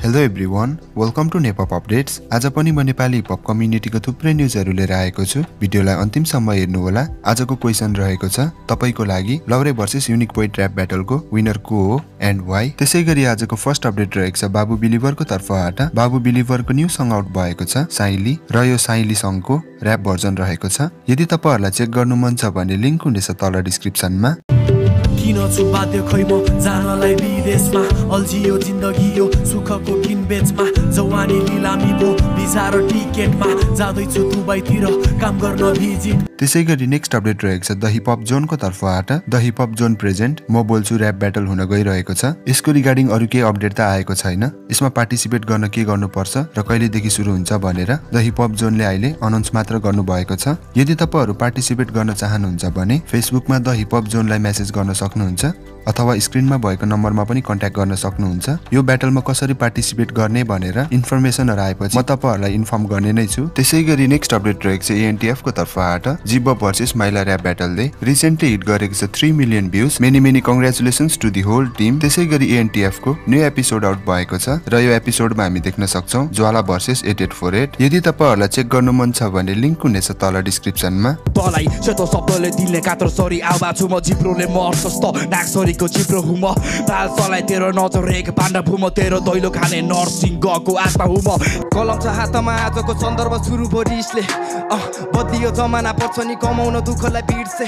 Hello everyone welcome to Nephop updates आज पनि म नेपाली पप कम्युनिटीको थुप्रै न्युजहरू लिएर आएको छु। भिडियोलाई अन्तिमसम्म हेर्नुहोला आजको क्वेसन रहेको छ तपाईँको लागि Laure versus unique point rap ब्याटलको winner को हो एन्ड वाइ त्यसै गरी आजको फर्स्ट अपडेट रहेको छ बाबु बिलिभरको तर्फबाट। बाबु बिलिभरको न्यू सङ आउट भएको छ साइली। र यो साइली सङको ऱ्याप भर्जन रहेको छ। यदि तपाईँहरूलाई चेक गर्नु मन छ भने लिङ्क हुनेछ तल डिस्क्रिप्सनमा छु बाध्य खै म जानलाई विदेशमा अल्झियो जिन्दगी यो सुखको किनबेचमा जवानी लिलामी भो भिसा र टिकटमा जाँदैछु दुबईतिर काम गर्न भिजिट। त्यसै गरी नेक्स्ट अपडेट रहेको छ द हिपअप जोनको तर्फबाट। द हिपअप जोन प्रेजेन्ट म बोल्छु ऱ्याप ब्याटल हुन गइरहेको छ। यसको रिगार्डिङ अरू केही अपडेट त आएको छैन। यसमा पार्टिसिपेट गर्न के गर्नुपर्छ र कहिलेदेखि सुरु हुन्छ भनेर द हिपअप जोनले अहिले अनाउन्स मात्र गर्नुभएको छ। यदि तपाईँहरू पार्टिसिपेट गर्न चाहनुहुन्छ भने फेसबुकमा द हिपअप जोनलाई मेसेज गर्न सक्नुहुन्छ। हुनुहुन्छ अथवा स्क्रिनमा भएको नम्बरमा पनि कन्ट्याक्ट गर्न सक्नुहुन्छ। यो ब्याटलमा कसरी पार्टिसिपेट गर्ने भनेर इन्फर्मेसनहरू आएपछि म तपाईँहरूलाई इन्फर्म गर्ने नै छु। त्यसै गरी नेक्स्ट अपडेट रहेको छ एएनटिएफको तर्फबाट। जिब भर्सेस माइला ऱ्याप ब्याटलले रिसेन्टली हिट गरेको छ three million views many many congratulations to the whole team त्यसै गरी एएनटिएफको न्यू एपिसोड आउट भएको छ र यो एपिसोडमा हामी देख्न सक्छौँ Jwala versus eight eight four eight यदि तपाईँहरूलाई चेक गर्नु मन छ भने लिङ्क हुनेछ तल डिस्क्रिप्सनमा तलाई सेतो दिलले कातर। सरी आवा छु म जिब्रोले मर्सस्त। नाक सरीको जिब्रो हुम ताल सलाई तेरो नजर एक पाण्डा भुम तेरो दैलो खाने नर्सिङ गएको आत्मा हुम कलम छ हातमा आजको सन्दर्भ सुरु भयो रिसले अँ बदलियो जमाना पर्छ नि कमाउन दुःखलाई बिर्से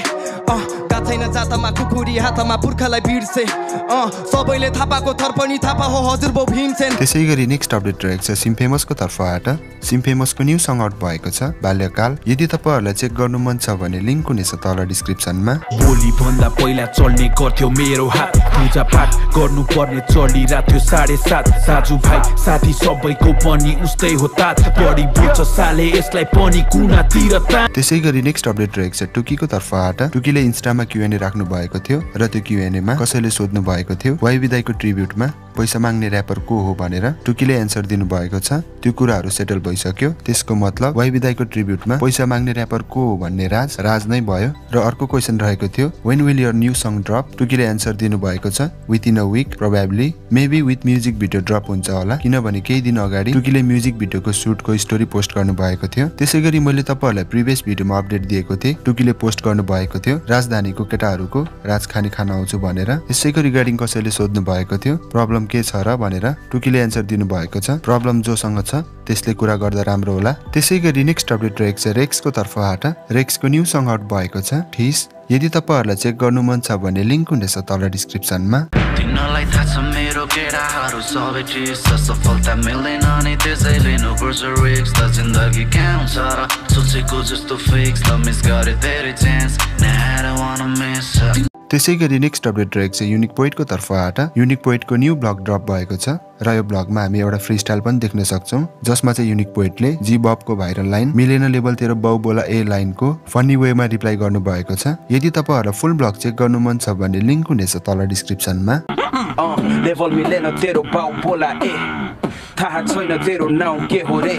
अँ छैन जातमा कुकुरी हातमा पुर्खालाई बिर्से अँ सबैले थापाको थर पनि थापा हो हजुर बाउ भीमसेन त्यसै गरी नेक्स्ट अपडेट रहेको छ सिम्फेमसको तर्फबाट। सिम्फेमसको न्यू सङ आउट भएको छ। बाल्यकाल। यदि तपाईँहरूलाई चेक गर्नु मन छ भने लिङ्क हुनेछ तल डिस्क्रिप्सनमा बोली भन्दा पहिला चल्ने गर्थ्यो मेरो हात पूजा पाठ गर्नु पर्ने चलिरहेको थियो साढे सात। साजु भाइ साथी सबैको पनि उस्तै हो तात। बढी बोल्छ साले यसलाई पनि कुनातिर त्यसै गरी नेक्स्ट अपडेट रहेको छ टुकीको तर्फबाट। टुकीले इन्स्टामा क्युएनए राख्नु भएको थियो र त्यो क्युएनएमा कसैले सोध्नु भएको थियो वाइ विदाईको ट्रिब्युटमा पैसा माग्ने ऱ्यापर को हो? भनेर टुकीले एन्सर दिनु भएको छ। त्यो कुराहरू सेटल भइसक्यो। त्यसको मतलब वाइ विदाईको ट्रिब्युटमा पैसा माग्ने ऱ्यापर को हो? भन्ने राज राज नै भयो। र अर्को क्वेसन रहेको थियो when will your new song drop टुकीले answer दिनु भएको छ. Within a week probably maybe with music video drop हुन्छ होला. किनभने केही दिन अगाडि टुकीले म्युजिक भिडियोको सुटको स्टोरी पोस्ट गर्नु भएको थियो. त्यसै गरी मैले तपाईँहरूलाई प्रिभियस भिडियोमा अपडेट दिएको थिएँ. टुकीले पोस्ट गर्नु भएको थियो राजधानीको केटाहरूको राज खाने आउँछु भनेर. यसैको रिगार्डिङ कसैले सोध्नु भएको थियो प्रब्लम के छ र? भनेर टुकीले एन्सर दिनु भएको छ प्रब्लम जोसँग छ त्यसले कुरा गर्दा राम्रो होला. त्यसै गरी नेक्स्ट अपडेट रहेको छ रेक्सको तर्फबाट रेक्सको न्यू सङ आउट भएको छ ठिस यदि तपाईँहरूलाई चेक गर्नु मन छ भने लिङ्क हुनेछ तल डिस्क्रिप्सनमा। सफलता त जस्तो फिक्स ल मिस गरे त्यसै गरी नेक्स्ट अपडेट रहेको छ युनिक पोइन्टको तर्फबाट युनिक पोइन्टको न्यू ब्लग ड्रप भएको छ र यो ब्लगमा हामी एउटा फ्री स्टाइल पनि देख्न सक्छौँ जसमा चाहिँ युनिक पोइन्टले जी बबको भाइरल लाइन मिलेन लेभल तेरो बाउ बोला ए लाइनको फनी वेमा रिप्लाई गर्नुभएको छ। यदि तपाईँहरूलाई फुल ब्लग चेक गर्नु मन छ भने लिङ्क हुनेछ तल डिस्क्रिप्सनमा थाहा छैन के हो रे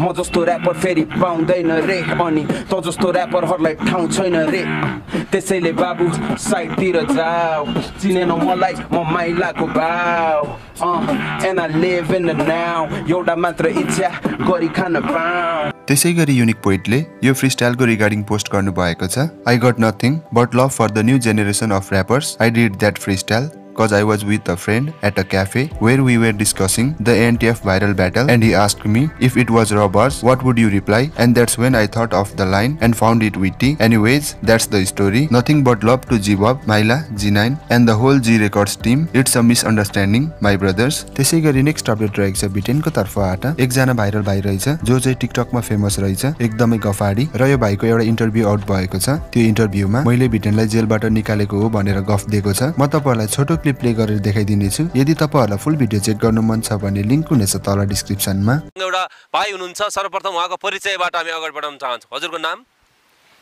म जस्तो ऱ्यापर फेरि पाउँदैन रे अनि त जस्तो ऱ्यापरहरूलाई ठाउँ छैन रे त्यसैले बाबु साइडतिर जाऊ चिनेन मलाई म माइलाको बाउ एउटा गरी खान त्यसै गरी युनिक पोइन्टले यो फ्री स्टाइलको रिगार्डिङ पोस्ट गर्नुभएको छ. I got nothing but love for the new generation of rappers I did that freestyle because I was with a friend at a cafe where we were discussing the ANTF viral battle and he asked me if it was robbers, what would you reply? And that's when I thought of the line and found it witty. Anyways, that's the story. Nothing but love to G-Bob, Myla, G9 and the whole G Records team. It's a misunderstanding, my brothers. त्यसै गरी next update रहेको छ बिटेनको तर्फबाट एकजना viral भाइ रहेछ जो चाहिँ टिकटकमा फेमस रहेछ एकदमै गफाडी र यो भाइको एउटा इन्टरभ्यू आउट भएको छ त्यो इन्टरभ्यूमा मैले भिटेनलाई जेलबाट निकालेको हो भनेर गफ दिएको छ म तपाईँहरूलाई छोटो क्लिप प्ले गरेर देखाइदिनेछु। यदि तपाईँहरूलाई फुल भिडियो चेक गर्नु मन छ भने लिङ्क हुनेछ तल डिस्क्रिप्सनमा एउटा भाइ हुनुहुन्छ सर्वप्रथम उहाँको परिचयबाट हामी अगाडि बढाउन चाहन्छौँ। हजुरको नाम?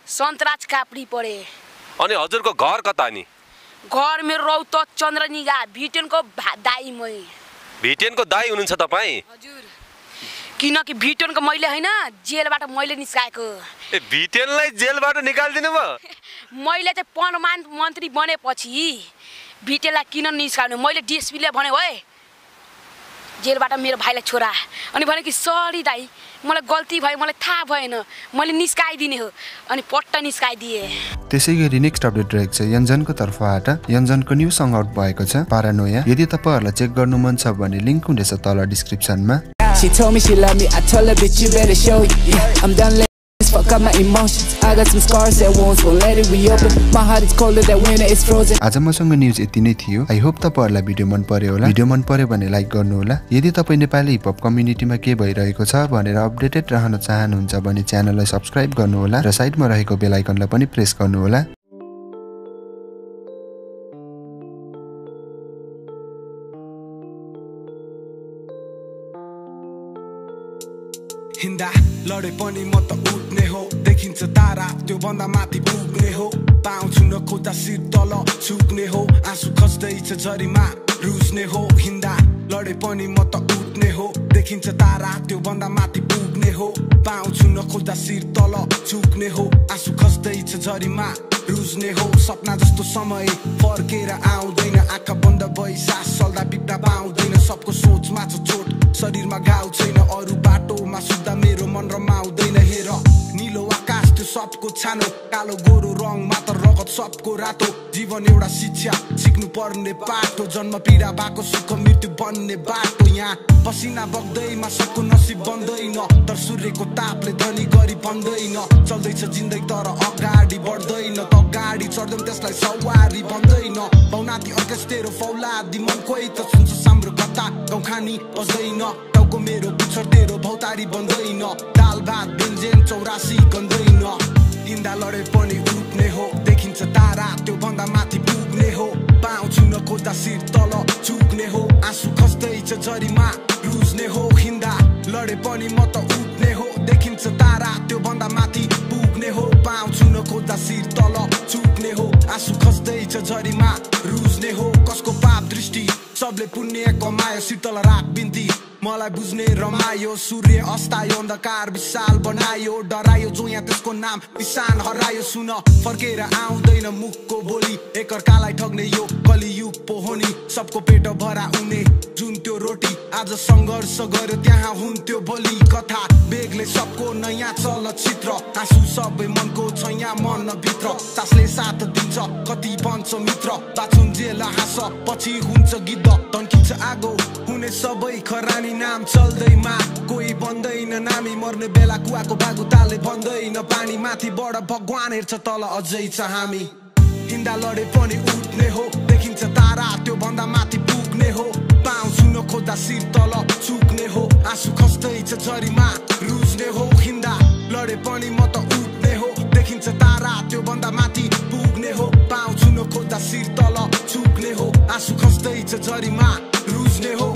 सन्तराज कापडी पढे। अनि हजुरको घर कता नि? घर मेरो रौत चन्द्रनिगा भिटेनको दाई मै। भिटेनको दाई हुनुहुन्छ तपाईँ? हजुर। किनकि भिटेनको मैले होइन जेलबाट मैले निस्काएको। ए भिटेनलाई जेलबाट निकालिदिनु भयो मैले चाहिँ प्रमान मन्त्री बनेपछि भिटेलाई किन निस्काउने? मैले डिएसपीले भने है जेलबाट मेरो भाइलाई छोरा। अनि भने कि सरी दाई मलाई गल्ती भयो मलाई थाहा भएन। मैले निस्काइदिने हो। अनि पट्ट निस्काइदिएँ। त्यसै गरी नेक्स्ट अपडेट रहेको छ। यन्जनको तर्फबाट यन्जनको न्यू सङ्ग आउट भएको छ। पारानोया यदि तपाईँहरूलाई चेक गर्नु मन छ भने लिङ्क हुनेछ तल डिस्क्रिप्सनमा She told me she loved me, I told her, bitch, you better show. Yeah, I'm done this fuck up my emotions. I got some scars that wounds, won't let it reopen. My heart is colder, that winter is frozen. आज मसँग news यति नै थियो I hope तपाईँहरूलाई video मन पर्यो होला video मन पर्यो भने लाइक गर्नु होला यदि तपाईँ नेपाली हिपहप कम्युनिटीमा के भइरहेको छ भनेर अपडेटेड रहन चाहनुहुन्छ भने च्यानललाई सब्सक्राइब गर्नुहोला र साइडमा रहेको बेल आइकनलाई पनि प्रेस गर्नुहोला हिँड्दा लडे पनि म त उठ्ने हो। देखिन्छ तारा त्यो भन्दा माथि पुग्ने हो। पाउँछु न खोज्दा शिर तल झुक्ने हो। आँसु खस्दैछ झरीमा रुच्ने हो। हिँड्दा लडे पनि म त उठ्ने हो। देखिन्छ तारा त्यो भन्दा माथि पुग्ने हो। पाउँछु न खोज्दा शिर तल झुक्ने हो। आँसु खस्दैछ झरीमा रुच्ने हो। सपना जस्तो समय फर्केर आउँदैन। आँखा बन्द भई सास चल्दा बिप्न पाउँदैन। सबको सोचमा छ चोट शरीरमा घाउ छैन। अरू बाटोमा सुत्दा मेरो मन रमाउँदैन हेर। निलो आकाश त्यो सबको छानो। कालो गोरो रङ मात्र रगत सबको रातो। जीवन एउटा शिक्षा सिक्नु पर्ने बाटो। जन्म पीडा भएको सुख मृत्यु बन्ने बाटो। यहाँ पसिना बग्दैमा सबको नसिब बन्दैन। तर सूर्यको तापले धनी गरी बन्दैन चल्दैछ जिन्दगी तर अगाडि बढ्दैन। त गाडी चढ्दैम त्यसलाई सवारी बन्दैन पौनाती अर्केस तेरो फौलादी मन कोही त सुन्छ साम्रो कथा। गाउँ खानी बस्दैन। टाउको मेरो भौतारी बन्दैन। दाल भात व्यञ्जन चौरासी गन्दैन। हिँड्दा लडे पनि उठ्ने हो देखिन्छ तारा। त्यो भन्दा माथि पुग्ने हो पाउँछु न खोज्दा शिर तल झुक्ने हो। आँसु खस्दैछ झरीमा रुच्ने हो हिँड्दा लडे पनि म त उठ्ने हो। देखिन्छ तारा त्यो भन्दा माथि पुग्ने हो। पाउँछु न खोज्दा शिर तल झुक्ने हो। आँसु खस्दैछ झरीमा रुच्ने हो। कसको पाप दृष्टि? सबले पुण्य कमायो शीतल रात बिन्ती मलाई बुझ्ने रमायो सूर्य अस्तायो अन्धकार विशाल बनायो डरायो जो यहाँ त्यसको नाम किसान हरायो सुन फर्केर आउँदैन मुखको बोली एकअर्कालाई ठग्ने यो कलियुग पो हो नि सबको पेट भरा हुने जुन त्यो रोटी आज सङ्घर्ष गर्यो त्यहाँ हुन्थ्यो भोलि कथा बेग्लै सबको नयाँ चलचित्र आँसु सबै मनको छ यहाँ मनभित्र सासले साथ दिन्छ कति बन्छ मित्र बाछुन जेल हाँस पछि हुन्छ गिद्ध तन्किन्छ आगो हुने सबै खरानी नाम चल्दैमा कोही बन्दैन नामी मर्ने बेला कुवाको बागु तालले बन्दैन पानी। माथिबाट भगवान हेर्छ तल अझै छ हामी। हिँड्दा लडे पनि उठ्ने हो देखिन्छ तारा त्यो भन्दा माथि पुग्ने हो। पाउँछु न खोज्दा शिर तल चुक्ने हो। आँसु खस्दैछ झरीमा रुच्ने हो। हिँड्दा लडे पनि म त उठ्ने हो देखिन्छ तारा त्यो भन्दा माथि पुग्ने हो। पाउँछु न खोज्दा शिर तल चुक्ने हो। आँसु खस्दैछ झरीमा रुच्ने हो।